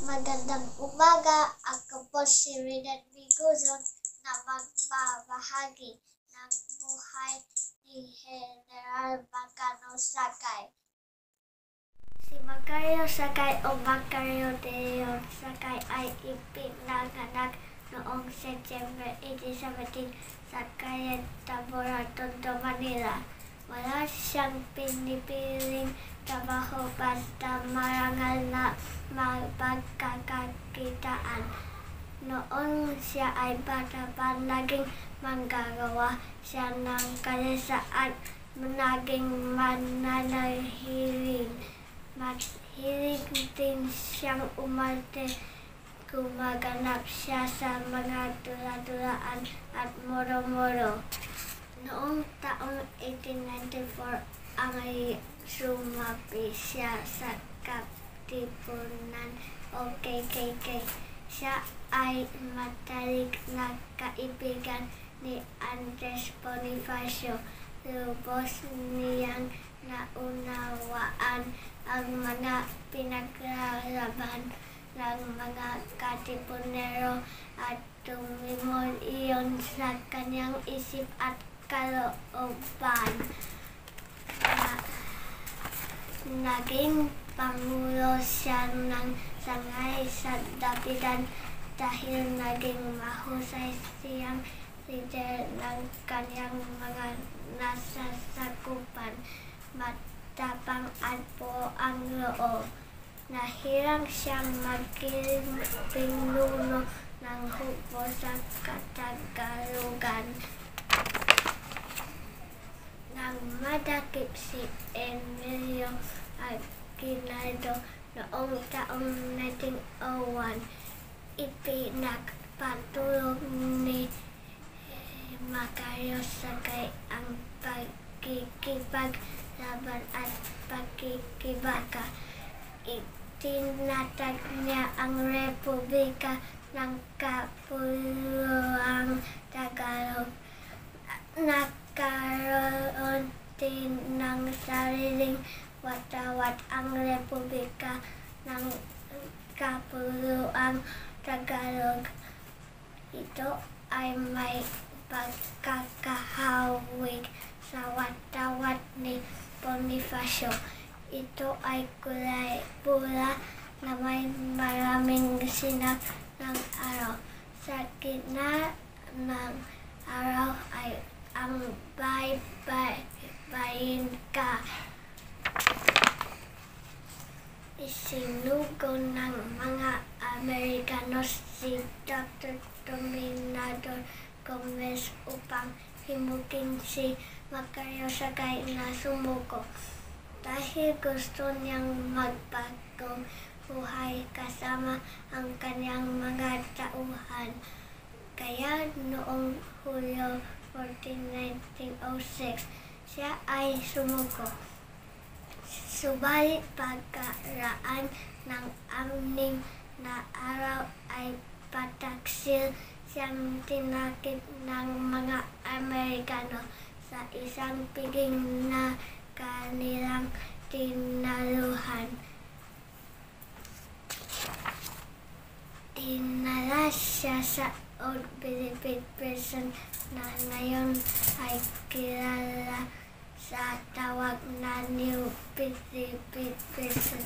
Magandang umaga. Ako po si Rinan Biguzon na magbabahagi ng buhay ni General Magano Sakay. Si Macario Sakay o Macario de Leon Sakay ay ipinanganak noong September 1817 sa Cayenne, Tabora, Tondo, Manila. Wala siyang pinipiling trabaho basta marangal na mapagkakakitaan. Noon siya ay bata pa naging manggagawa siya ng kalisaan naging mananahiling. Mahilig din siyang umarte gumaganap siya sa mga tula-tulaan at moro-moro. Noong taong 1894 ang sumapi siya sa Katipunan o KKK. Siya ay matalik na kaibigan ni Andres Bonifacio. Lubos niyang naunawaan ang mga pinaglalaban ng mga katipunero at tumimol iyon sa kanyang isip at kalooban. Na, naging pangulo siya ng sangay sa Dapitan dahil naging mahusay siyang leader ng kanyang mga nasasakupan. Matapang at po ang loob. Nahirang siyang maging pinuno ng hukbo sa Katagalugan. Nang madakip si Emilio Aguinaldo noong taong 1901, ipinagpatulog ni Macario Sagay ang pagkikipaglaban at pagkikibaka. Itinatag niya ang Republika ng Kapuluang Tagalog. Nagkaroon din ng sariling watawat ang Republika ng Kapuluang Tagalog. Ito ay may pagkakahawig sa watawat ni Bonifacio. Ito ay kulay pula na may maraming sinag ng araw. Sa gitna ng araw ay ang bay-bay-bayin ka. Isinugo ng mga Amerikanos si Dr. Dominador Gomez upang himugin si Macario Sagay na sumuko. Dahil gusto niyang magbagong buhay kasama ang kanyang mga tauhan. Kaya noong Hulyo 14, 1906, siya ay sumuko. Subalit pagkaraan ng amning na araw ay pataksil siyang tinakit ng mga Amerikano sa isang piging na kanilang tinaluhan. Dinala siya sa Old Philippine Prison na ngayon ay kilala sa tawag na New Philippine Prison.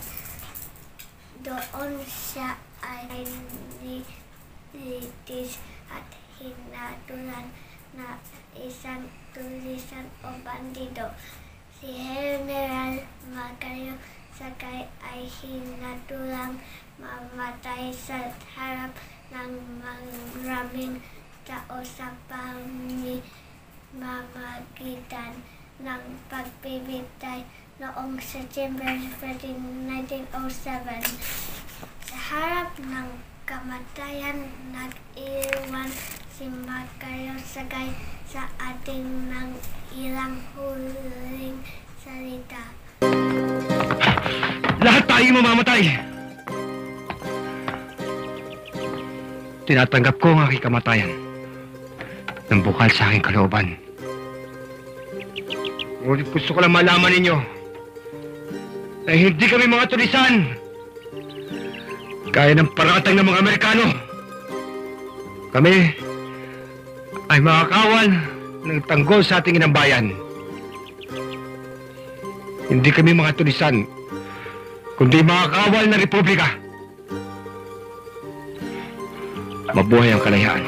Doon siya ay nilitis at hinatulan na isang tulisan o bandido. Si General Macario Sakay ay hinatulang mamatay sa harap ng maraming tao sa pamamagitan ng pagpipitay noong September 14, 1907. Sa harap ng kamatayan, nag-iwan si Macario Sagay sa ating ng ilang huling salita. Lahat tayo mamamatay. Tinatanggap ko ang aking kamatayan ng bukal sa aking kalooban. Ngunit gusto ko lang malaman ninyo na hindi kami mga tulisan. Gaya ng paratang ng mga Amerikano. Kami ay mga kawan ng tanggol sa ating inang bayan. Hindi kami mga tulisan, kundi mga kawal ng Republika. Mabuhay ang kalayaan.